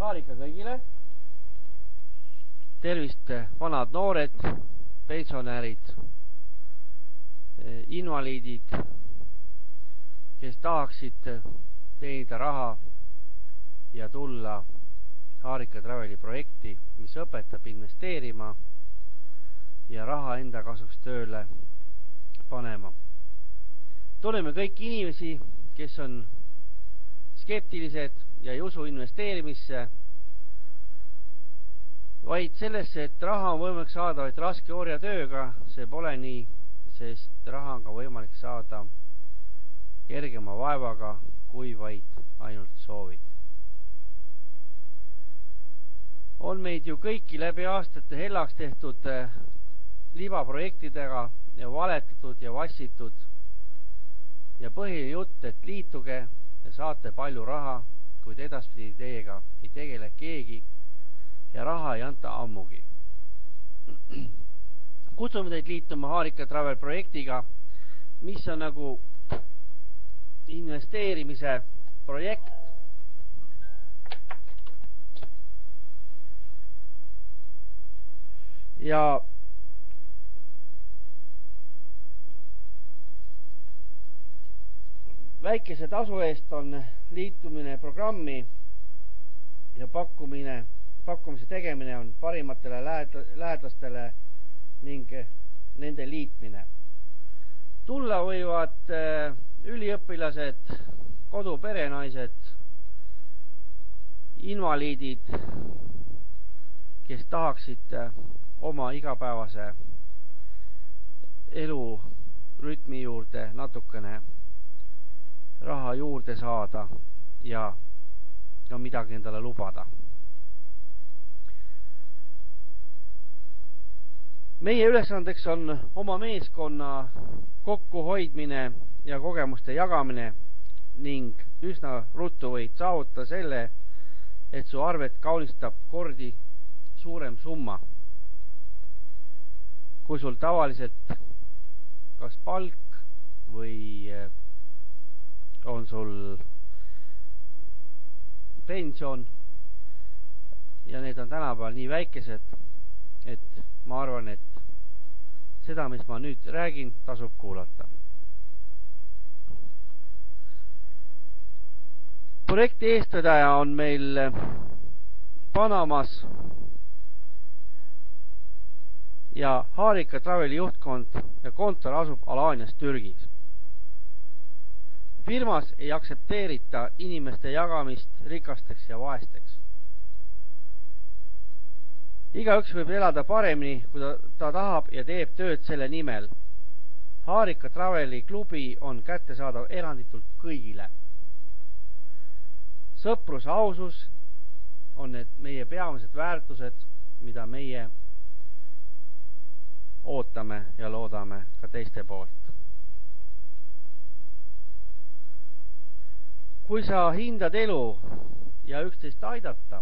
Haarika kõigile. tervist, vanad noored, pensionärid, invaliidid, kes tahaksid teenida raha ja tulla Haarika Traveli projekti, mis õpetab investeerima ja raha enda kasuks tööle panema. tunneme kõiki inimesi, kes on skeptilised ja ei usu investeerimisse, vaid sellesse, et raha on võimalik saada vaid raske orjatööga, see pole nii, sest raha on ka võimalik saada kergema vaevaga, kui vaid ainult soovid. on meid ju kõiki läbi aastate hellaks tehtud eh, libaprojektidega ja valetatud ja vassitud. Ja põhiline jutt, et liituge ja saate palju raha, kuid edaspidi teiega ei tegele keegi ja raha ei anta ammugi. kutsume teid liituma Haarika Travel projektiga, mis on nagu investeerimise projekt. ja väikese tasu eest on liitumine programmi ja pakkumine, pakkumise tegemine on parimatele lähed-, lähedastele ning nende liitmine. tulla võivad äh, üliõpilased, koduperenaised, invaliidid, kes tahaksid äh, oma igapäevase elurütmi juurde natukene raha juurde saada ja ka midagi endale lubada. meie ülesandeks on oma meeskonna kokkuhoidmine ja kogemuste jagamine ning üsna ruttu võid saavutada selle, et su arvet kaunistab kordi suurem summa, kui sul tavaliselt kas palk või on sul pension ja need on tänapäeval nii väikesed, et ma arvan, et seda, mis ma nüüd räägin, tasub kuulata. projekti eestvedaja on meil Panamas ja Haarika Traveli juhtkond ja kontor asub Alaanias Türgis firmas ei aktsepteerita inimeste jagamist rikasteks ja vaesteks. igaüks võib elada paremini, kui ta, ta tahab ja teeb tööd selle nimel. Haarika Traveli klubi on kättesaadav eranditult kõigile. sõprus, ausus on need meie peamised väärtused, mida meie ootame ja loodame ka teiste poolt. Kui sa hindad elu ja üksteist aidata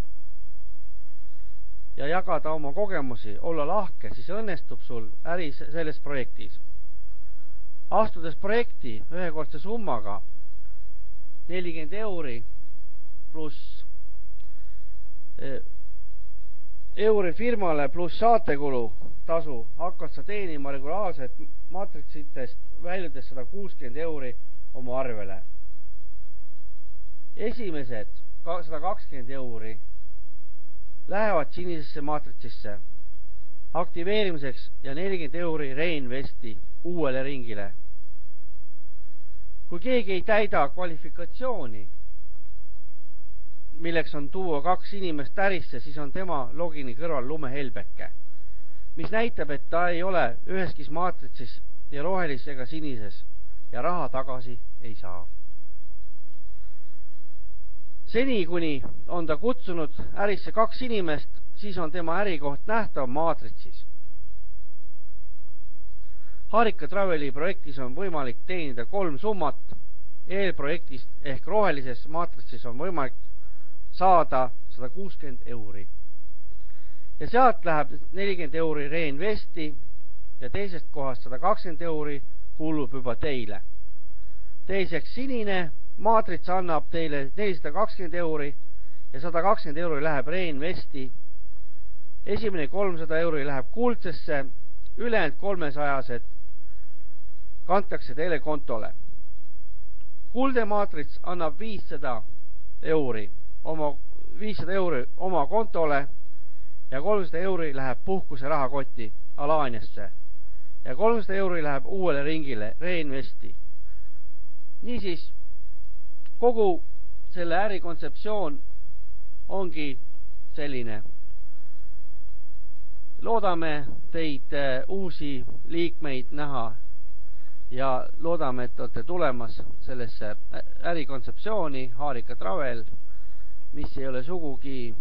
ja jagada oma kogemusi, olla lahke, siis õnnestub sul äri selles projektis. astudes projekti ühekordse summaga nelikümmend euri pluss eh, euri firmale pluss saatekulu tasu, hakkad sa teenima regulaarselt maatritsitest väljudes sada kuuskümmend euri oma arvele esimesed sada kakskümmend euri lähevad sinisesse maatritsisse aktiveerimiseks ja nelikümmend euri reinvesti uuele ringile. kui keegi ei täida kvalifikatsiooni, milleks on tuua kaks inimest ärisse, siis on tema logini kõrval lumehelbeke, mis näitab, et ta ei ole üheski maatritsis ja rohelises ega sinises ja raha tagasi ei saa seni, kuni on ta kutsunud ärisse kaks inimest, siis on tema ärikoht nähtav maatritsis. Harika Traveli projektis on võimalik teenida kolm summat. eelprojektist ehk rohelises maatritsis on võimalik saada sada kuuskümmend euri. ja sealt läheb nelikümmend euri reinvesti ja teisest kohast sada kakskümmend euri kulub juba teile. teiseks sinine maatrits annab teile nelisada kakskümmend euri ja sada kakskümmend euri läheb Reinvesti. esimene kolmsada euri läheb kuldsesse, ülejäänud kolmesajased kantakse teile kontole. kuldemaatrits annab viissada euri oma, viissada euri oma kontole ja kolmsada euri läheb puhkuse rahakotti Alaaniasse ja kolmsada euri läheb uuele ringile Reinvesti. niisiis, kogu selle äri kontseptsioon ongi selline. loodame teid äh, uusi liikmeid näha ja loodame, et olete tulemas sellesse ärikontseptsiooni Harika Travel, mis ei ole sugugi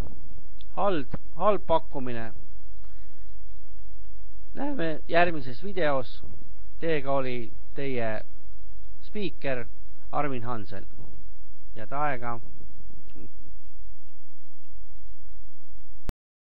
halb, halb pakkumine. näeme järgmises videos. Teiega oli teie spiiker Armin Hansel. giờ tối hay không?